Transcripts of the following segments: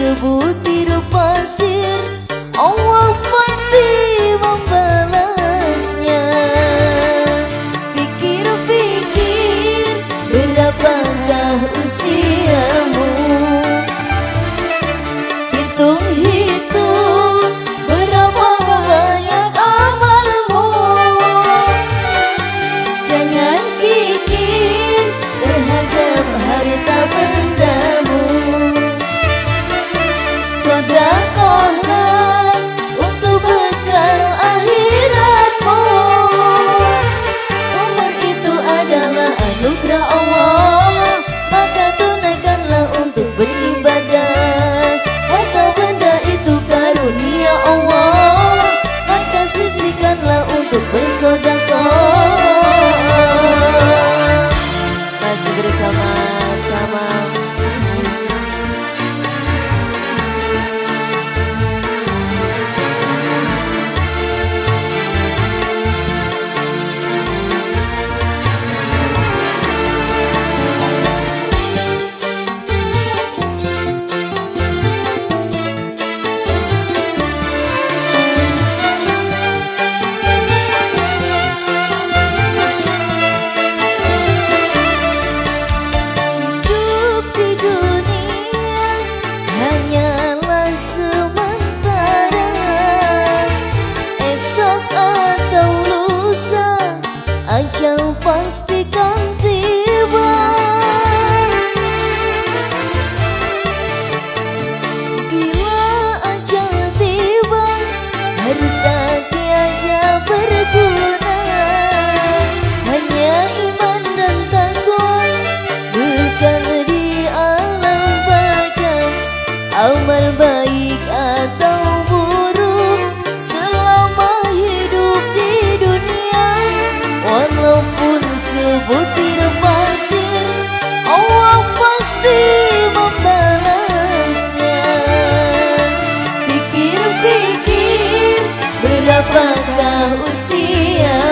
sebutir pasir Allah dapatkah usia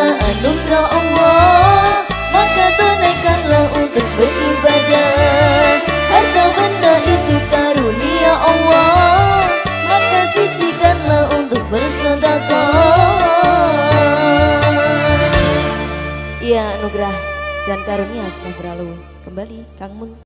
adalah anugerah Allah Maka tunaikanlah untuk beribadah. Harta benda itu karunia Allah Maka sisikanlah untuk bersedekah. Ya anugerah dan karunia sudah berlalu Kembali Kang Mun.